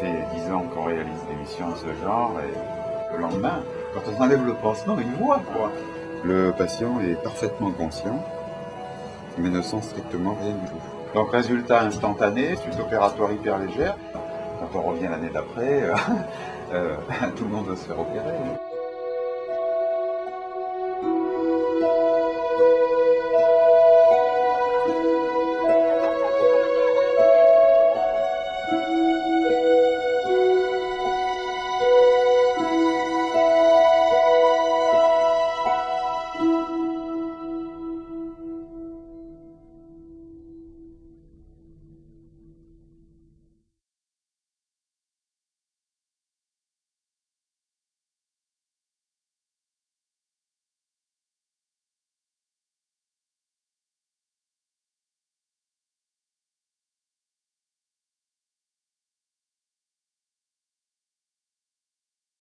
fait dix ans qu'on réalise des missions de ce genre, et le lendemain, quand on enlève le pansement, il voit quoi. Le patient est parfaitement conscient, mais ne sent strictement rien du tout. Donc résultat instantané, suite opératoire hyper légère. Quand on revient l'année d'après, euh, euh, tout le monde va se faire opérer.